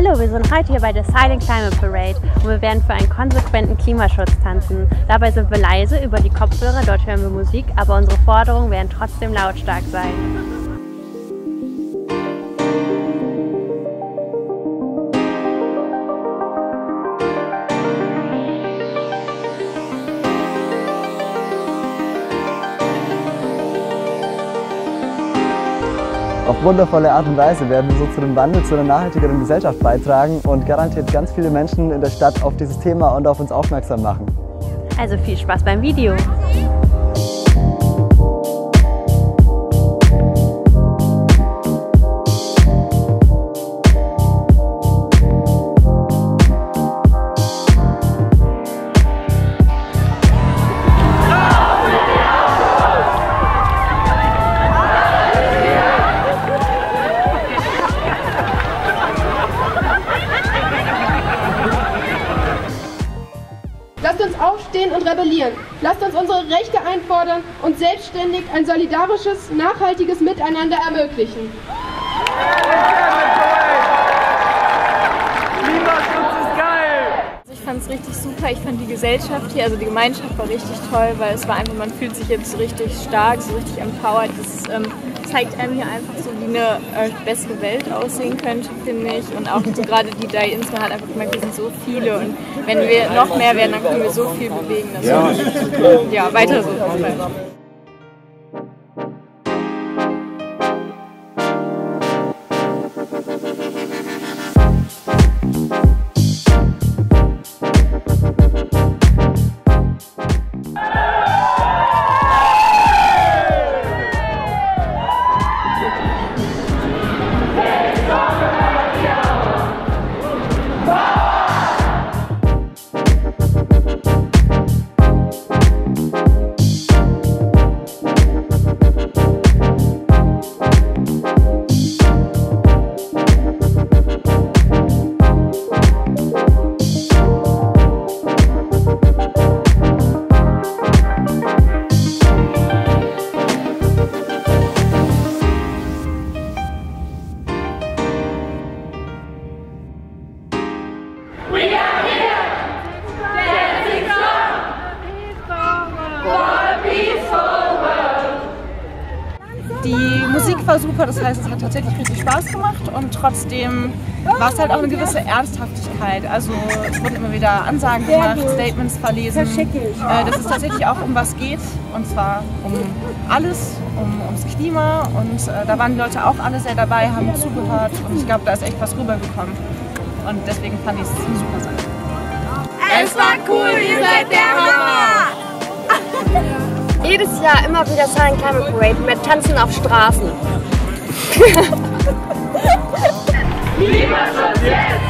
Hallo, wir sind heute hier bei der Silent Climate Parade und wir werden für einen konsequenten Klimaschutz tanzen. Dabei sind wir leise über die Kopfhörer, dort hören wir Musik, aber unsere Forderungen werden trotzdem lautstark sein. Auf wundervolle Art und Weise werden wir so zu dem Wandel zu einer nachhaltigeren Gesellschaft beitragen und garantiert ganz viele Menschen in der Stadt auf dieses Thema und auf uns aufmerksam machen. Also viel Spaß beim Video! Aufstehen und rebellieren. Lasst uns unsere Rechte einfordern und selbstständig ein solidarisches, nachhaltiges Miteinander ermöglichen. Ich fand es richtig super. Ich fand die Gesellschaft hier, also die Gemeinschaft war richtig toll, weil es war einfach, man fühlt sich jetzt so richtig stark, so richtig empowered. Das ähm, zeigt einem hier einfach so, wie eine äh, bessere Welt aussehen könnte, finde ich. Und auch so gerade die da insgesamt hat einfach gemerkt, wir sind so viele und wenn wir noch mehr werden, dann können wir so viel bewegen. Dass ja. Wir, ja, weiter so. Die Musik war super, das heißt, es hat tatsächlich richtig Spaß gemacht und trotzdem war es halt auch eine gewisse Ernsthaftigkeit. Also es wurden immer wieder Ansagen gemacht, Statements verlesen, äh, dass es tatsächlich auch um was geht und zwar um alles, um, ums Klima und äh, da waren die Leute auch alle sehr dabei, haben zugehört und ich glaube, da ist echt was rübergekommen und deswegen fand ich es eine super Sache. Es war cool, ihr seid der Hammer! Jedes Jahr immer wieder Silent Climate Parade mit Tanzen auf Straßen. Klimaschutz jetzt!